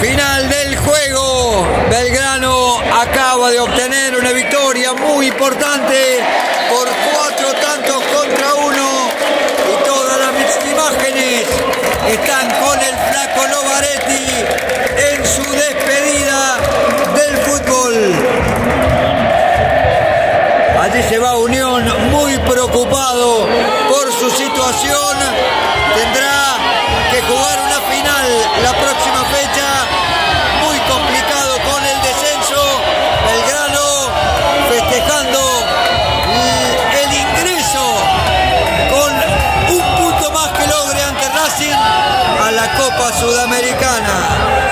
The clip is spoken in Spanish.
Final del juego. Belgrano acaba de obtener una victoria muy importante por cuatro tantos contra uno. Y todas las imágenes están con el flaco Lobaretti en su despedida del fútbol. Allí se va Unión muy preocupado por su situación. A la Copa Sudamericana.